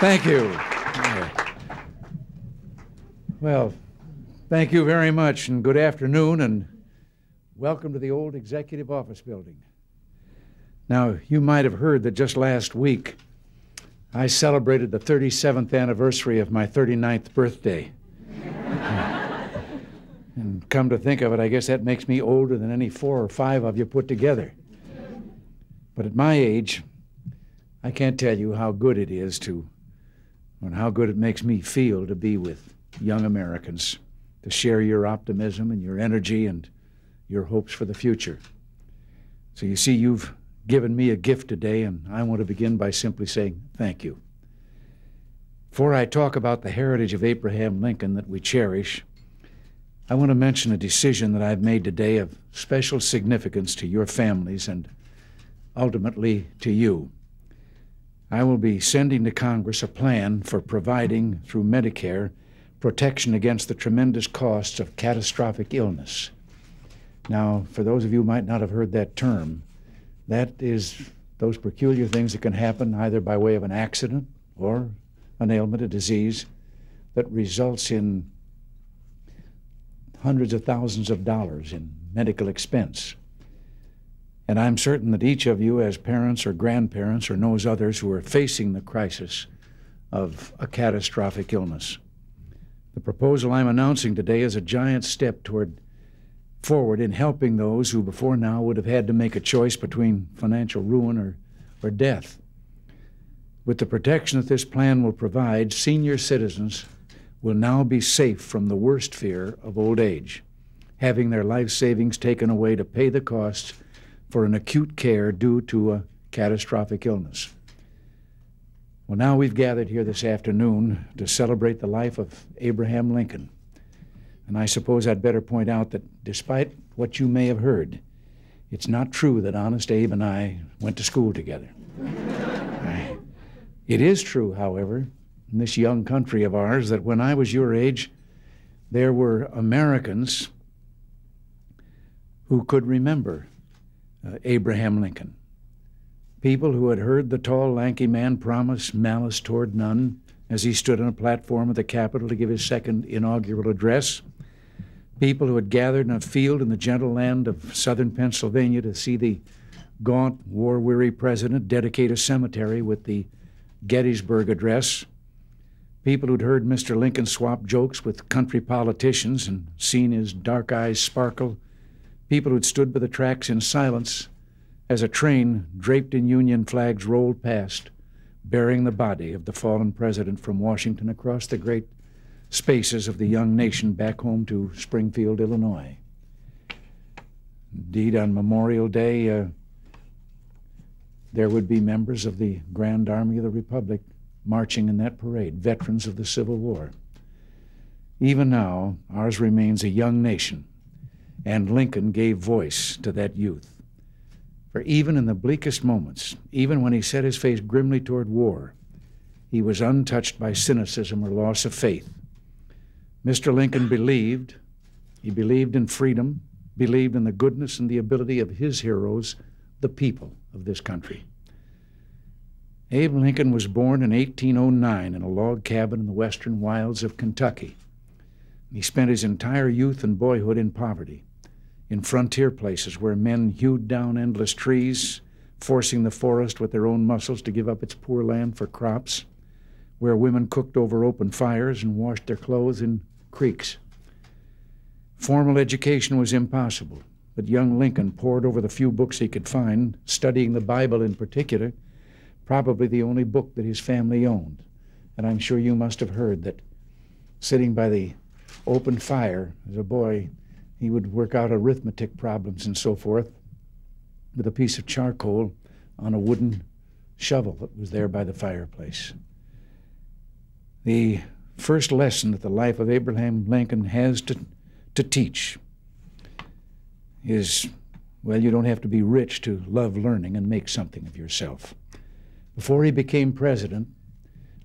Thank you. Well, thank you very much, and good afternoon, and welcome to the old Executive Office Building. Now, you might have heard that just last week I celebrated the 37th anniversary of my 39th birthday. and come to think of it, I guess that makes me older than any four or five of you put together. But at my age, I can't tell you how good it is to, and how good it makes me feel to be with young Americans, to share your optimism and your energy and your hopes for the future. So you see, you've given me a gift today, and I want to begin by simply saying thank you. Before I talk about the heritage of Abraham Lincoln that we cherish, I want to mention a decision that I've made today of special significance to your families and ultimately to you. I will be sending to Congress a plan for providing, through Medicare, protection against the tremendous costs of catastrophic illness. Now, for those of you who might not have heard that term, that is those peculiar things that can happen either by way of an accident or an ailment, a disease, that results in hundreds of thousands of dollars in medical expense. And I'm certain that each of you, as parents or grandparents, or knows others who are facing the crisis of a catastrophic illness. The proposal I'm announcing today is a giant step toward forward in helping those who before now would have had to make a choice between financial ruin or, or death. With the protection that this plan will provide, senior citizens will now be safe from the worst fear of old age, having their life savings taken away to pay the costs for an acute care due to a catastrophic illness. Well, now we've gathered here this afternoon to celebrate the life of Abraham Lincoln. And I suppose I'd better point out that despite what you may have heard, it's not true that Honest Abe and I went to school together. it is true, however, in this young country of ours, that when I was your age, there were Americans who could remember uh, Abraham Lincoln people who had heard the tall, lanky man promise malice toward none as he stood on a platform at the Capitol to give his second inaugural address, people who had gathered in a field in the gentle land of southern Pennsylvania to see the gaunt, war weary president dedicate a cemetery with the Gettysburg Address, people who'd heard Mr. Lincoln swap jokes with country politicians and seen his dark eyes sparkle, people who'd stood by the tracks in silence as a train draped in Union flags rolled past, bearing the body of the fallen president from Washington across the great spaces of the young nation back home to Springfield, Illinois. Indeed, on Memorial Day, uh, there would be members of the Grand Army of the Republic marching in that parade, veterans of the Civil War. Even now, ours remains a young nation, and Lincoln gave voice to that youth. For even in the bleakest moments, even when he set his face grimly toward war, he was untouched by cynicism or loss of faith. Mr. Lincoln believed, he believed in freedom, believed in the goodness and the ability of his heroes, the people of this country. Abe Lincoln was born in 1809 in a log cabin in the western wilds of Kentucky. He spent his entire youth and boyhood in poverty in frontier places where men hewed down endless trees, forcing the forest with their own muscles to give up its poor land for crops, where women cooked over open fires and washed their clothes in creeks. Formal education was impossible, but young Lincoln pored over the few books he could find, studying the Bible in particular, probably the only book that his family owned. And I'm sure you must have heard that sitting by the open fire as a boy, he would work out arithmetic problems and so forth with a piece of charcoal on a wooden shovel that was there by the fireplace. The first lesson that the life of Abraham Lincoln has to, to teach is well, you don't have to be rich to love learning and make something of yourself. Before he became president,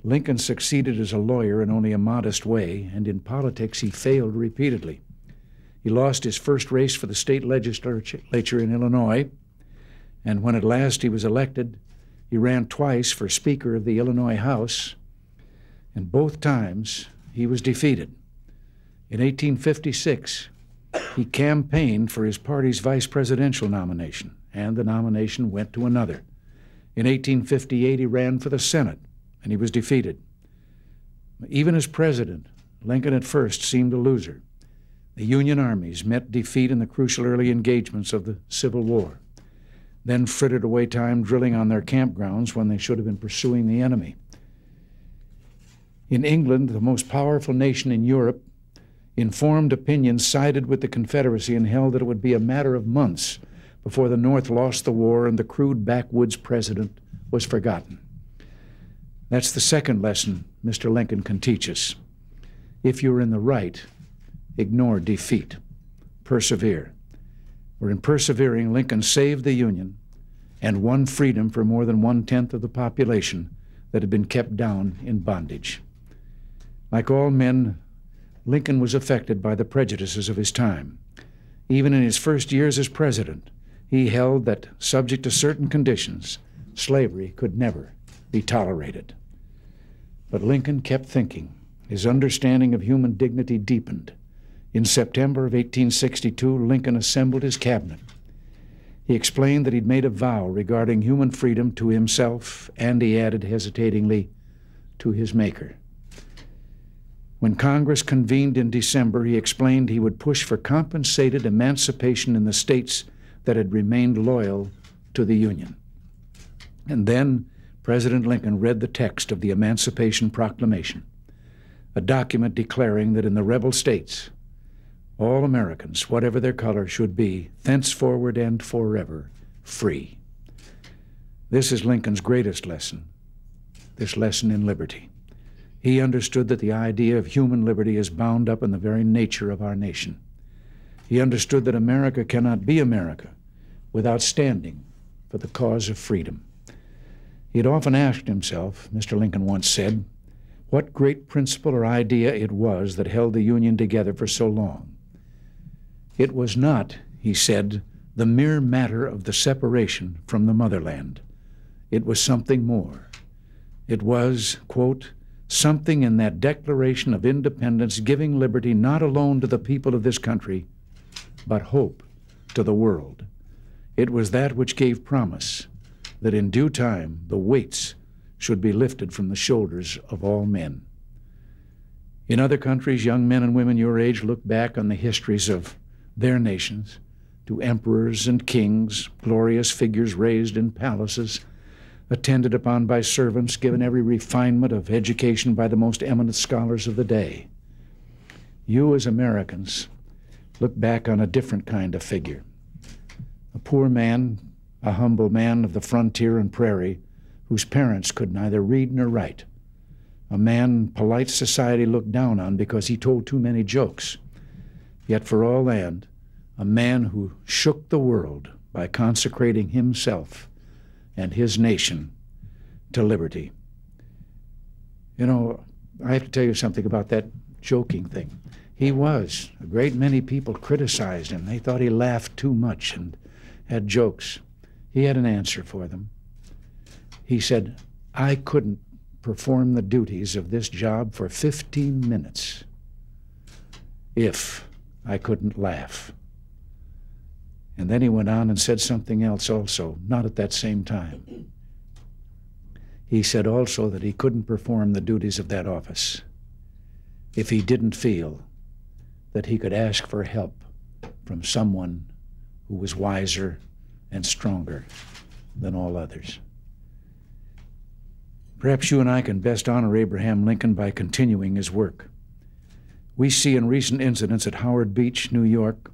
Lincoln succeeded as a lawyer in only a modest way, and in politics he failed repeatedly. He lost his first race for the state legislature in Illinois, and when at last he was elected, he ran twice for Speaker of the Illinois House And both times he was defeated. In 1856, he campaigned for his party's vice presidential nomination, and the nomination went to another. In 1858, he ran for the Senate, and he was defeated. Even as president, Lincoln at first seemed a loser. The Union armies met defeat in the crucial early engagements of the Civil War, then frittered away time drilling on their campgrounds when they should have been pursuing the enemy. In England, the most powerful nation in Europe, informed opinion sided with the Confederacy and held that it would be a matter of months before the North lost the war and the crude backwoods president was forgotten. That's the second lesson Mr. Lincoln can teach us. If you're in the right, ignore defeat, persevere. For in persevering, Lincoln saved the Union and won freedom for more than one tenth of the population that had been kept down in bondage. Like all men, Lincoln was affected by the prejudices of his time. Even in his first years as president, he held that, subject to certain conditions, slavery could never be tolerated. But Lincoln kept thinking. His understanding of human dignity deepened. In September of 1862, Lincoln assembled his cabinet. He explained that he'd made a vow regarding human freedom to himself, and he added hesitatingly, to his Maker. When Congress convened in December, he explained he would push for compensated emancipation in the states that had remained loyal to the Union. And then President Lincoln read the text of the Emancipation Proclamation, a document declaring that in the rebel states, all Americans, whatever their color, should be, thenceforward and forever, free. This is Lincoln's greatest lesson, this lesson in liberty. He understood that the idea of human liberty is bound up in the very nature of our nation. He understood that America cannot be America without standing for the cause of freedom. He had often asked himself, Mr. Lincoln once said, what great principle or idea it was that held the Union together for so long. It was not, he said, the mere matter of the separation from the motherland. It was something more. It was, quote, something in that Declaration of Independence giving liberty not alone to the people of this country, but hope to the world. It was that which gave promise that in due time the weights should be lifted from the shoulders of all men. In other countries, young men and women your age look back on the histories of their nations to emperors and kings, glorious figures raised in palaces attended upon by servants, given every refinement of education by the most eminent scholars of the day. You, as Americans, look back on a different kind of figure. A poor man, a humble man of the frontier and prairie, whose parents could neither read nor write. A man polite society looked down on because he told too many jokes. Yet for all land, a man who shook the world by consecrating himself and his nation to liberty. You know, I have to tell you something about that joking thing. He was. A great many people criticized him. They thought he laughed too much and had jokes. He had an answer for them. He said, I couldn't perform the duties of this job for 15 minutes if I couldn't laugh. And then he went on and said something else also, not at that same time. He said also that he couldn't perform the duties of that office if he didn't feel that he could ask for help from someone who was wiser and stronger than all others. Perhaps you and I can best honor Abraham Lincoln by continuing his work. We see in recent incidents at Howard Beach, New York,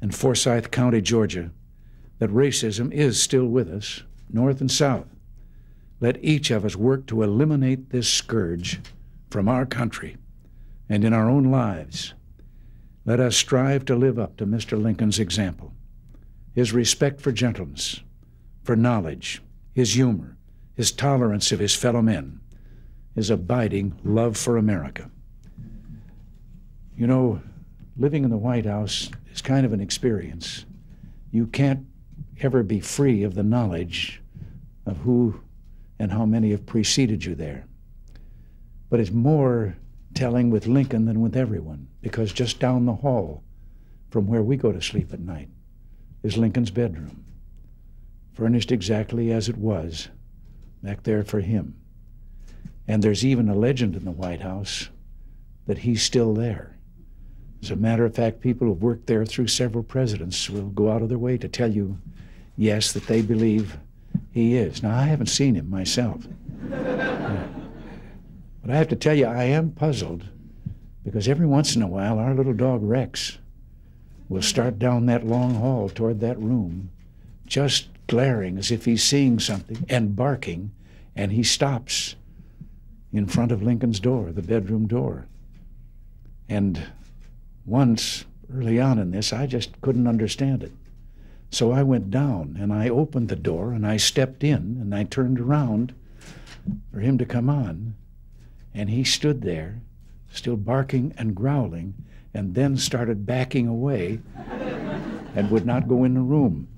and Forsyth County, Georgia, that racism is still with us, north and south. Let each of us work to eliminate this scourge from our country and in our own lives. Let us strive to live up to Mr. Lincoln's example, his respect for gentleness, for knowledge, his humor, his tolerance of his fellow men, his abiding love for America. You know, living in the White House is kind of an experience. You can't ever be free of the knowledge of who and how many have preceded you there. But it's more telling with Lincoln than with everyone, because just down the hall from where we go to sleep at night is Lincoln's bedroom, furnished exactly as it was back there for him. And there's even a legend in the White House that he's still there. As a matter of fact, people who've worked there through several presidents will go out of their way to tell you, yes, that they believe he is. Now, I haven't seen him myself. but I have to tell you, I am puzzled because every once in a while, our little dog Rex will start down that long hall toward that room, just glaring as if he's seeing something and barking, and he stops in front of Lincoln's door, the bedroom door. And once, early on in this, I just couldn't understand it. So I went down and I opened the door and I stepped in and I turned around for him to come on. And he stood there, still barking and growling, and then started backing away and would not go in the room.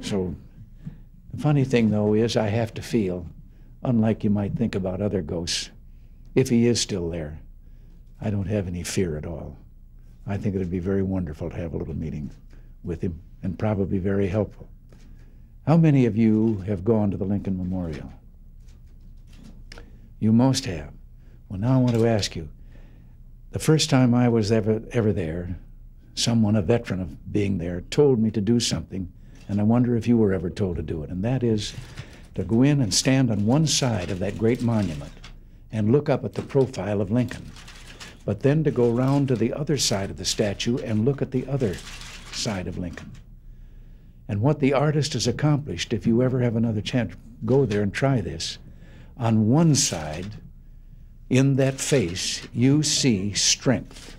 So the funny thing, though, is I have to feel, unlike you might think about other ghosts, if he is still there, I don't have any fear at all. I think it would be very wonderful to have a little meeting with him and probably very helpful. How many of you have gone to the Lincoln Memorial? You most have. Well, now I want to ask you the first time I was ever, ever there, someone, a veteran of being there, told me to do something, and I wonder if you were ever told to do it, and that is to go in and stand on one side of that great monument and look up at the profile of Lincoln, but then to go round to the other side of the statue and look at the other side of Lincoln. And what the artist has accomplished, if you ever have another chance, go there and try this. On one side, in that face, you see strength.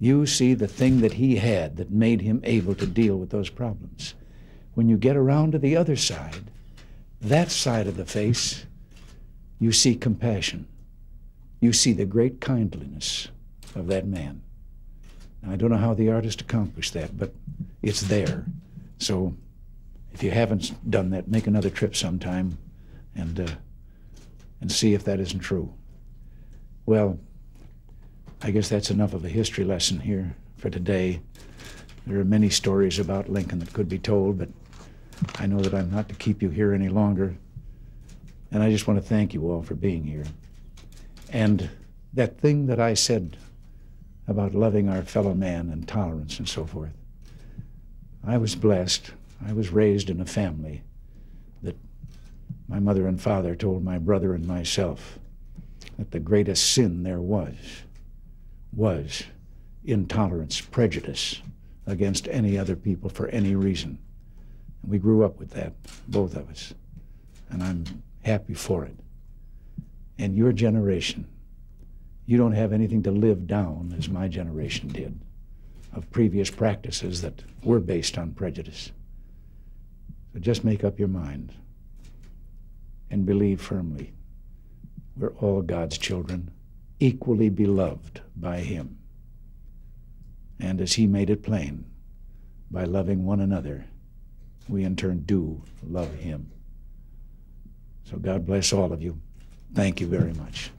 You see the thing that he had that made him able to deal with those problems. When you get around to the other side, that side of the face, you see compassion you see the great kindliness of that man. Now, I don't know how the artist accomplished that, but it's there. So if you haven't done that, make another trip sometime and, uh, and see if that isn't true. Well, I guess that's enough of a history lesson here for today. There are many stories about Lincoln that could be told, but I know that I'm not to keep you here any longer. And I just want to thank you all for being here. And that thing that I said about loving our fellow man and tolerance and so forth, I was blessed. I was raised in a family that my mother and father told my brother and myself that the greatest sin there was was intolerance, prejudice against any other people for any reason. And we grew up with that, both of us. And I'm happy for it and your generation, you don't have anything to live down as my generation did of previous practices that were based on prejudice. So just make up your mind and believe firmly we're all God's children, equally beloved by Him. And as He made it plain, by loving one another, we in turn do love Him. So God bless all of you. Thank you very much.